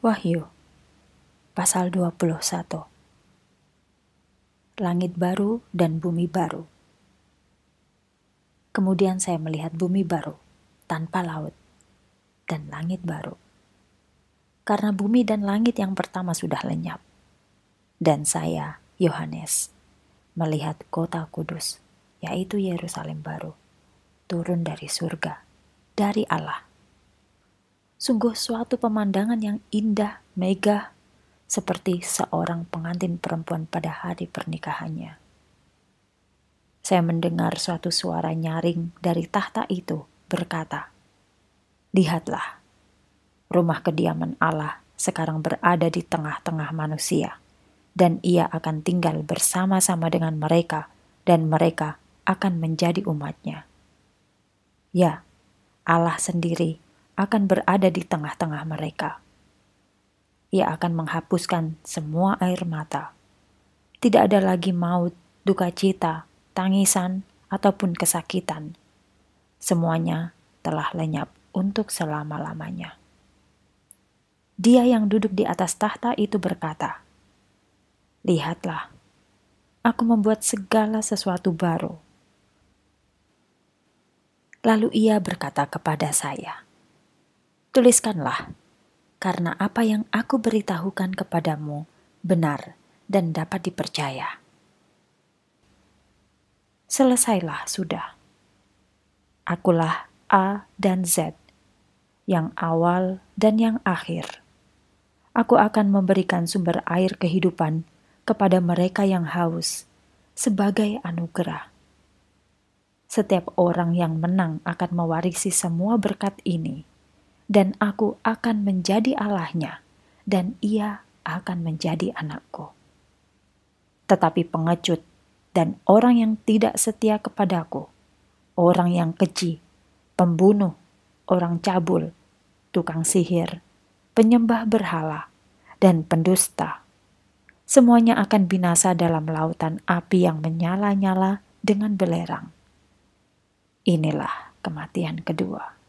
Wahyu pasal 21 Langit baru dan bumi baru. Kemudian saya melihat bumi baru tanpa laut dan langit baru. Karena bumi dan langit yang pertama sudah lenyap. Dan saya Yohanes melihat kota kudus yaitu Yerusalem baru turun dari surga dari Allah Sungguh suatu pemandangan yang indah, megah, seperti seorang pengantin perempuan pada hari pernikahannya. Saya mendengar suatu suara nyaring dari tahta itu berkata, Lihatlah, rumah kediaman Allah sekarang berada di tengah-tengah manusia, dan ia akan tinggal bersama-sama dengan mereka, dan mereka akan menjadi umatnya. Ya, Allah sendiri akan berada di tengah-tengah mereka. Ia akan menghapuskan semua air mata. Tidak ada lagi maut, duka cita, tangisan, ataupun kesakitan. Semuanya telah lenyap untuk selama-lamanya. Dia yang duduk di atas tahta itu berkata, "Lihatlah, aku membuat segala sesuatu baru." Lalu ia berkata kepada saya, Tuliskanlah, karena apa yang aku beritahukan kepadamu benar dan dapat dipercaya. Selesailah sudah. Akulah A dan Z, yang awal dan yang akhir. Aku akan memberikan sumber air kehidupan kepada mereka yang haus sebagai anugerah. Setiap orang yang menang akan mewarisi semua berkat ini dan aku akan menjadi Allahnya, dan ia akan menjadi anakku. Tetapi pengecut dan orang yang tidak setia kepadaku, orang yang keji, pembunuh, orang cabul, tukang sihir, penyembah berhala, dan pendusta, semuanya akan binasa dalam lautan api yang menyala-nyala dengan belerang. Inilah kematian kedua.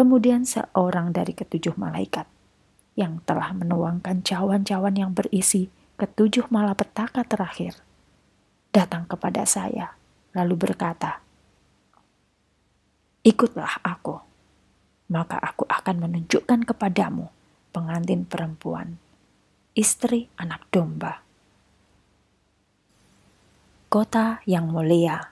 Kemudian seorang dari ketujuh malaikat yang telah menuangkan cawan-cawan yang berisi ketujuh malapetaka terakhir datang kepada saya lalu berkata, Ikutlah aku, maka aku akan menunjukkan kepadamu pengantin perempuan, istri anak domba. Kota yang mulia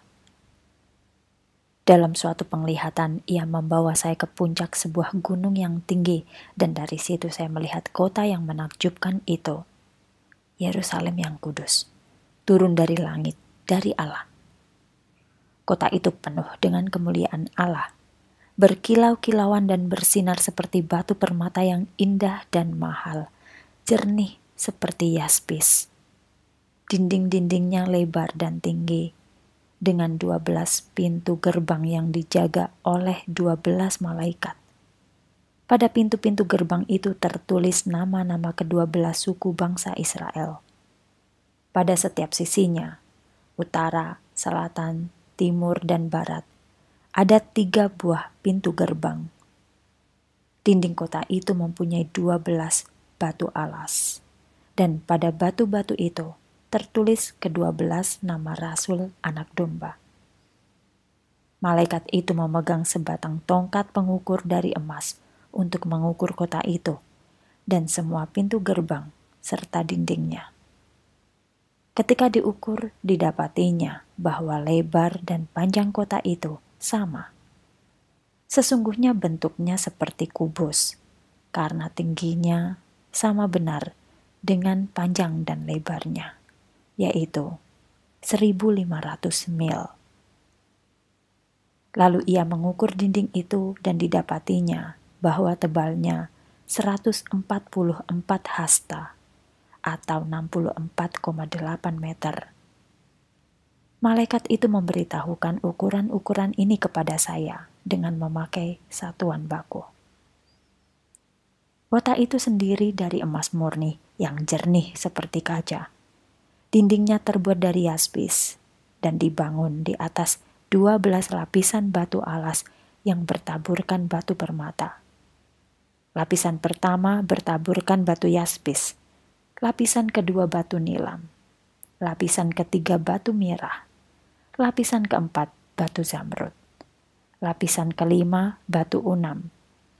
dalam suatu penglihatan, ia membawa saya ke puncak sebuah gunung yang tinggi, dan dari situ saya melihat kota yang menakjubkan itu. Yerusalem yang kudus, turun dari langit, dari Allah. Kota itu penuh dengan kemuliaan Allah, berkilau-kilauan dan bersinar seperti batu permata yang indah dan mahal, jernih seperti yaspis. Dinding-dindingnya lebar dan tinggi, dengan dua belas pintu gerbang yang dijaga oleh dua belas malaikat. Pada pintu-pintu gerbang itu tertulis nama-nama kedua belas suku bangsa Israel. Pada setiap sisinya, utara, selatan, timur, dan barat, ada tiga buah pintu gerbang. Dinding kota itu mempunyai dua belas batu alas, dan pada batu-batu itu tertulis kedua belas nama Rasul Anak Domba. Malaikat itu memegang sebatang tongkat pengukur dari emas untuk mengukur kota itu dan semua pintu gerbang serta dindingnya. Ketika diukur, didapatinya bahwa lebar dan panjang kota itu sama. Sesungguhnya bentuknya seperti kubus, karena tingginya sama benar dengan panjang dan lebarnya yaitu 1500 mil. Lalu ia mengukur dinding itu dan didapatinya bahwa tebalnya 144 hasta atau 64,8 meter. Malaikat itu memberitahukan ukuran-ukuran ini kepada saya dengan memakai satuan baku. Kota itu sendiri dari emas murni yang jernih seperti kaca Dindingnya terbuat dari yaspis dan dibangun di atas 12 lapisan batu alas yang bertaburkan batu permata. Lapisan pertama bertaburkan batu yaspis, lapisan kedua batu nilam, lapisan ketiga batu merah, lapisan keempat batu zamrud, lapisan kelima batu unam,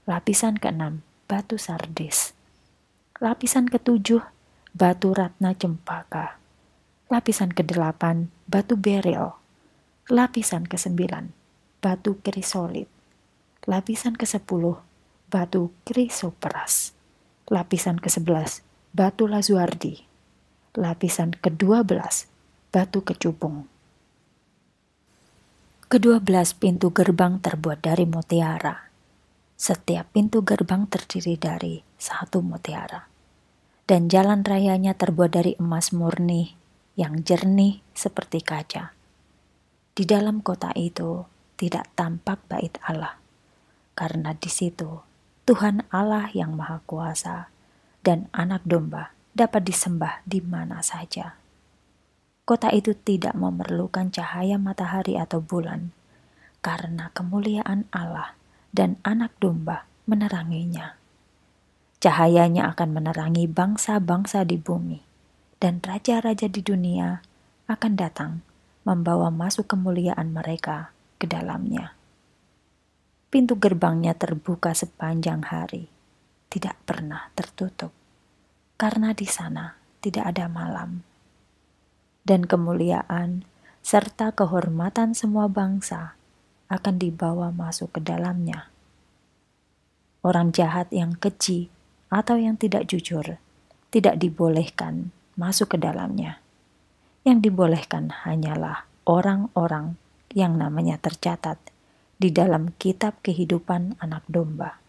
lapisan keenam batu sardis, lapisan ketujuh batu ratna cempaka, lapisan kedelapan batu beril, lapisan kesembilan batu krisolit, lapisan ke-10 batu krisoperas, lapisan ke-11 batu lazuardi, lapisan ke-12 batu kecubung. Kedua belas pintu gerbang terbuat dari mutiara. Setiap pintu gerbang terdiri dari satu mutiara. Dan jalan rayanya terbuat dari emas murni yang jernih seperti kaca. Di dalam kota itu tidak tampak bait Allah, karena di situ Tuhan Allah yang Maha Kuasa dan Anak Domba dapat disembah di mana saja. Kota itu tidak memerlukan cahaya matahari atau bulan, karena kemuliaan Allah dan Anak Domba meneranginya. Cahayanya akan menerangi bangsa-bangsa di bumi, dan raja-raja di dunia akan datang membawa masuk kemuliaan mereka ke dalamnya. Pintu gerbangnya terbuka sepanjang hari, tidak pernah tertutup, karena di sana tidak ada malam. Dan kemuliaan serta kehormatan semua bangsa akan dibawa masuk ke dalamnya. Orang jahat yang keji atau yang tidak jujur tidak dibolehkan masuk ke dalamnya. Yang dibolehkan hanyalah orang-orang yang namanya tercatat di dalam kitab kehidupan anak domba.